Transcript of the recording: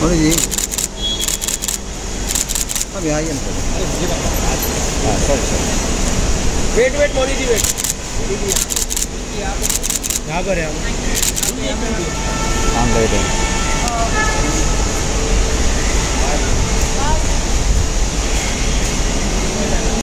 मोदी जी अब आइए ना हाँ sir sir wait wait Modi ji wait. यहाँ पर है हम लाइट है।